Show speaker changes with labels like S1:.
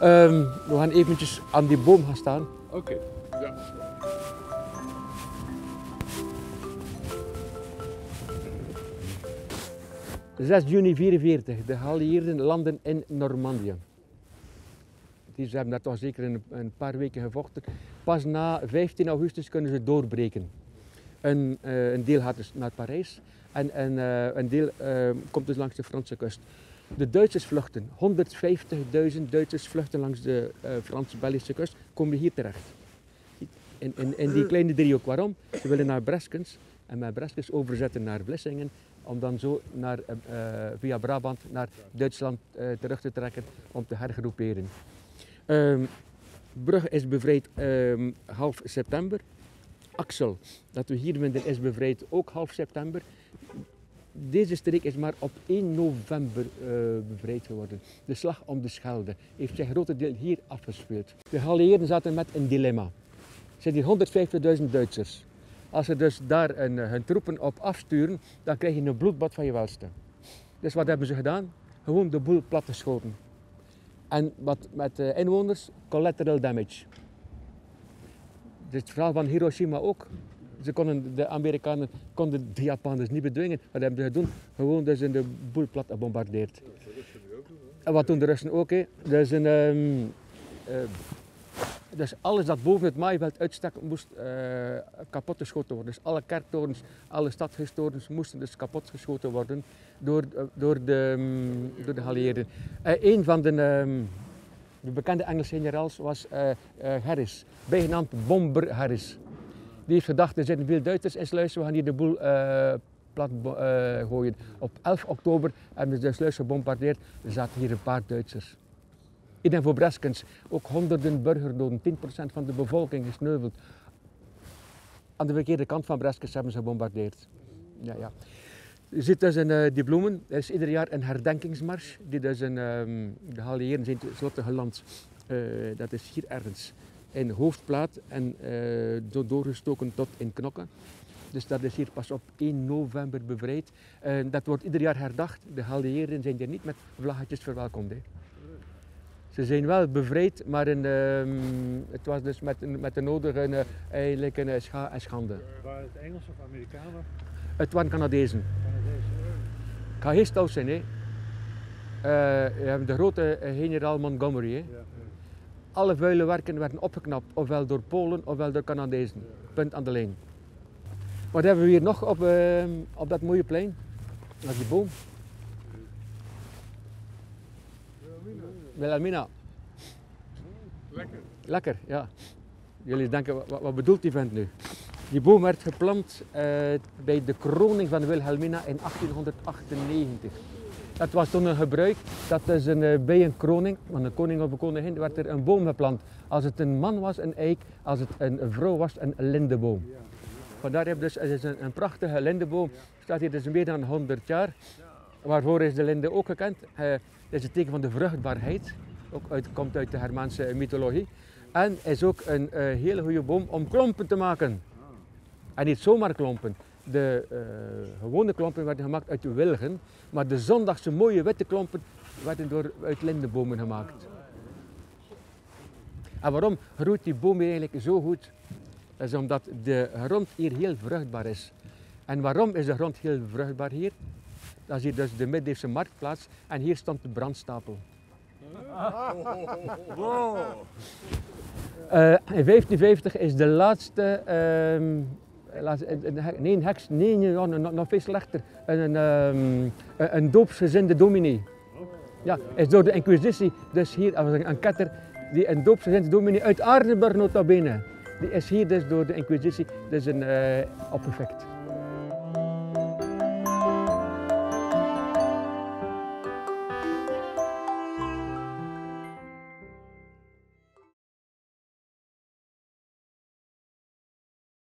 S1: Ehm, we gaan eventjes aan die boom gaan staan.
S2: Oké. Ja.
S1: De 6 juni 44, de geallieerden landen in Normandië. Die ze hebben daar toch zeker een, een paar weken gevochten. Pas na 15 augustus kunnen ze doorbreken. Een, eh, een deel gaat dus naar Parijs en, en eh, een deel eh, komt dus langs de Franse kust. De Duitsers vluchten. 150.000 Duitsers vluchten langs de eh, Frans-Belgische kust, komen hier terecht. In, in, in die kleine driehoek. Waarom? Ze willen naar Breskens en met Breskens overzetten naar Vlissingen om dan zo naar, eh, eh, via Brabant naar Duitsland eh, terug te trekken om te hergroeperen. Ehm, Brugge is bevrijd ehm, half september. Axel, dat we hier vinden, is bevrijd ook half september. Deze streek is maar op 1 november eh, bevrijd geworden. De slag om de Schelde heeft zich grotendeel hier afgespeeld. De geallieerden zaten met een dilemma. Er zijn hier 150.000 Duitsers. Als ze dus daar een, eh, hun troepen op afsturen, dan krijg je een bloedbad van je welste. Dus wat hebben ze gedaan? Gewoon de boel platgeschoten. En wat met de inwoners? Collateral damage. Het verhaal van Hiroshima ook. Ze konden, de Amerikanen konden de Japanners niet bedwingen. Wat hebben ze gedaan? Gewoon dus in de boel plat gebombardeerd. En wat doen de Russen ook? Hè? Dus, ehm, alles dat boven het maaiveld uitstak moest eh, kapot geschoten worden. Dus alle kerktorens, alle stadstorens moesten dus kapot geschoten worden door, eh, door, de, um, door de geallieerden. Uh, een van de, um, de bekende Engelse generaals was uh, Harris, bijgenaamd Bomber Harris. Die heeft gedacht, er zitten veel Duitsers in sluis, we gaan hier de boel plat gooien. Op 11 oktober hebben ze de sluis gebombardeerd, er zaten hier een paar Duitsers. In en voor Breskens ook honderden burgerdoden, 10% van de bevolking gesneuveld. Aan de verkeerde kant van Breskens hebben ze gebombardeerd. Ja, ja. Je ziet dus in uh, die bloemen, er is ieder jaar een herdenkingsmars, die dus in um, de geallieerden zijn tenslotte geland. Uh, dat is hier ergens in Hoofdplaat en uh, doorgestoken tot in Knokken. Dus dat is hier pas op 1 november bevrijd. dat wordt ieder jaar herdacht. De geallieerden zijn hier niet met vlaggetjes verwelkomd. Hè. Ze zijn wel bevrijd, maar in, um, het was dus met, met de nodige eigenlijk een scha en schande.
S2: Waren het Engelse of Amerikanen?
S1: Het waren Canadezen.
S2: Canadezen.
S1: Ik ga heel stout zijn. Hè. Uh, je hebt de grote generaal Montgomery. Hè. Alle vuile werken werden opgeknapt, ofwel door Polen ofwel door Canadezen. Punt aan de lijn. Wat hebben we hier nog op, uh, op dat mooie plein? Dat is die boom. Wilhelmina.
S2: Lekker.
S1: Lekker, ja. Jullie denken, wat, wat bedoelt die vent nu? Die boom werd geplant uh, bij de kroning van Wilhelmina in 1898. Dat was toen een gebruik, dat is een, uh, bij een kroning, van een koning of een koningin, werd er een boom geplant. Als het een man was, een eik, als het een vrouw was, een lindeboom. Vandaar heb je dus, het is een, prachtige lindeboom, staat hier dus meer dan 100 jaar. Waarvoor is de linde ook gekend? Uh, dat is het teken van de vruchtbaarheid, ook uit, komt uit de Hermaanse mythologie. En is ook een uh, hele goede boom om klompen te maken. En niet zomaar klompen. De uh, gewone klompen werden gemaakt uit wilgen, maar de zondagse mooie witte klompen werden door, uit lindenbomen gemaakt. En waarom groeit die boom eigenlijk zo goed? Dat is omdat de grond hier heel vruchtbaar is. En waarom is de grond heel vruchtbaar hier? Dat is hier dus de middeleeuwse marktplaats en hier stond de brandstapel.
S2: Wow.
S1: Uh, in 1550 is de laatste, laatste nee, een heks, nee, nog, nog veel slechter, een, um, een doopsgezinde dominee. Ja, is door de inquisitie, dus hier, een ketter, die een doopsgezinde dominee uit Aardenburg nota bene, die is hier dus door de inquisitie dus een, uh.